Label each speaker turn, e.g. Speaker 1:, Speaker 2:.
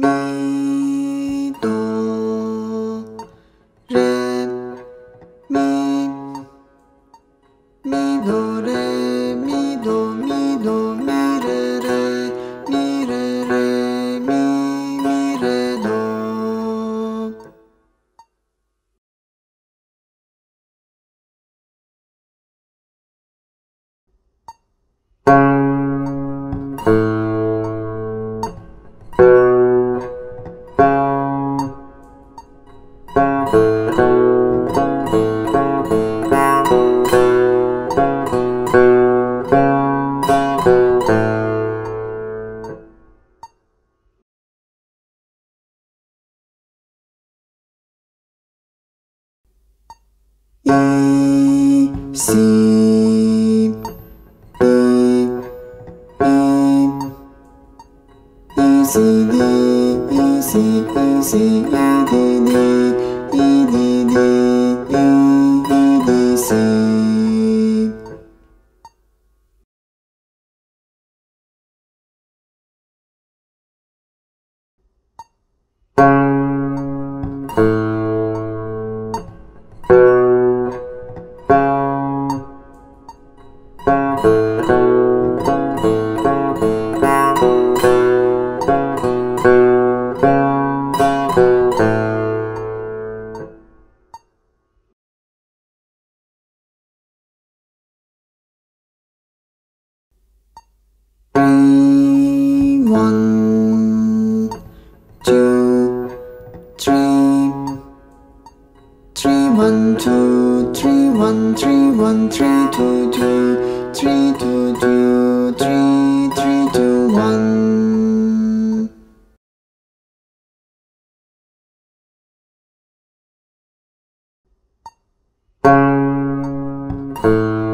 Speaker 1: みどれみみどれみどみどみれれみれれみみれどい A, C, D, E, C, E, C, E, D. one two three one three one three two two three two two three three two one. Thank